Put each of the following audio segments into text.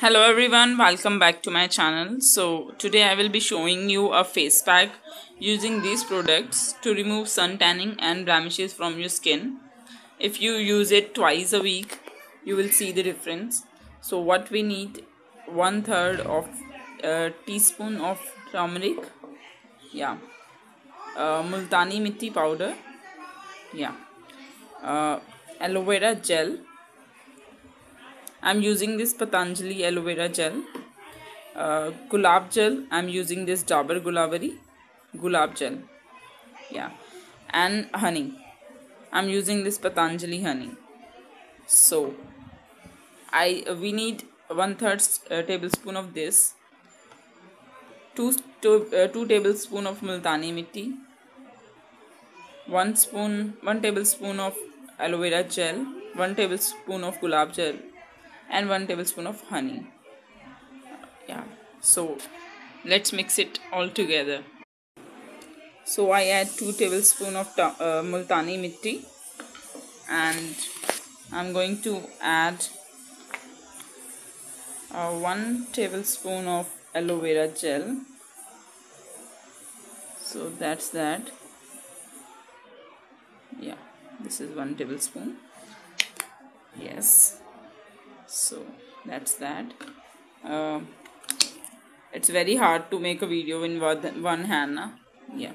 hello everyone. Welcome back to my channel. So today i will be showing you a face pack using these products to remove sun tanning and blemishes from your skin. If you use it twice a week you will see the difference. So what we need one third of a teaspoon of turmeric. Yeah. Uh, multani mitti powder. Yeah. Uh, aloe vera gel I'm using this Patanjali aloe vera gel. Uh, gulab gel. I'm using this Dabur Gulabari gulab gel. Yeah, and honey. I'm using this Patanjali honey. So, I uh, we need one third uh, tablespoon of this. Two uh, two tablespoon of multani mitti. One spoon, one tablespoon of aloe vera gel. One tablespoon of gulab gel and 1 tablespoon of honey. Yeah so let's mix it all together. So I add 2 tablespoon of uh, multani mitti and I'm going to add uh, 1 tablespoon of aloe vera gel. So that's that. Yeah this is 1 tablespoon. Yes so that's that. Uh, it's very hard to make a video in one hand na? yeah.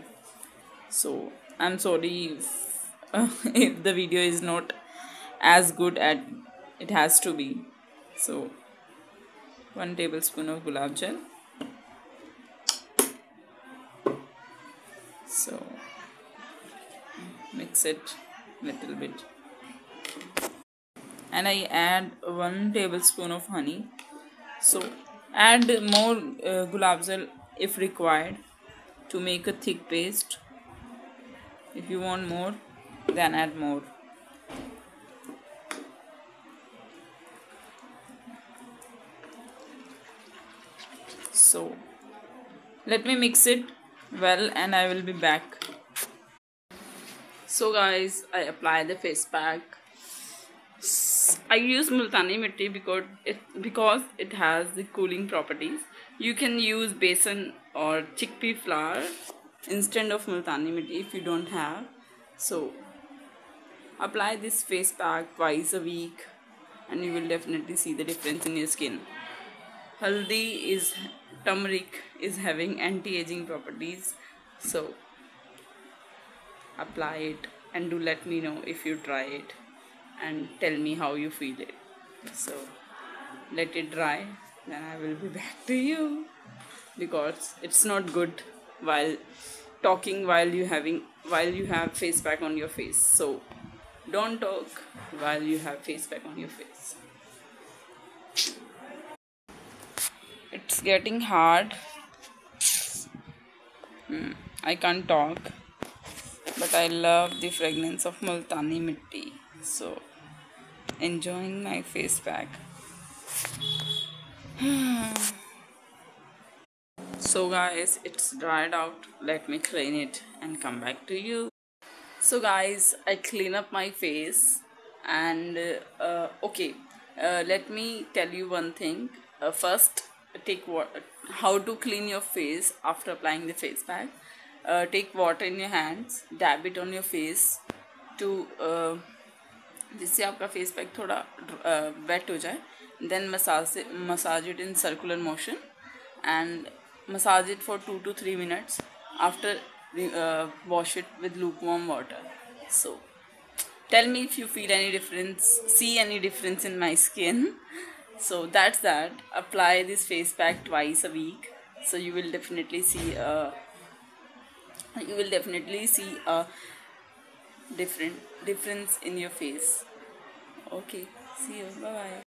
So i'm sorry if, uh, if the video is not as good as it has to be. So one tablespoon of gulab gel so mix it little bit and I add 1 tablespoon of honey. So add more uh, gulab gel if required to make a thick paste. If you want more then add more. So let me mix it well and I will be back. So guys I apply the face pack I use multani mitti because it because it has the cooling properties. You can use besan or chickpea flour instead of multani mitti if you don't have. So apply this face pack twice a week and you will definitely see the difference in your skin. Haldi is turmeric is having anti-aging properties so apply it and do let me know if you try it and tell me how you feel it. So let it dry then I will be back to you. Because it's not good while talking while you having while you have face pack on your face. So don't talk while you have face pack on your face. It's getting hard. Hmm, I can't talk but I love the fragrance of multani mitti. So enjoying my face pack. so guys, it's dried out. Let me clean it and come back to you. So guys, I clean up my face and uh, okay, uh, let me tell you one thing. Uh, first, take water how to clean your face after applying the face pack. Uh, take water in your hands, dab it on your face to uh, जिससे आपका face pack थोड़ा wait हो जाए। Then massage से massage it in circular motion and massage it for two two three minutes after wash it with lukewarm water so tell me if you feel any difference see any difference in my skin so that's that apply this face pack twice a week so you will definitely see you will definitely see different difference in your face. Okay see you. Bye bye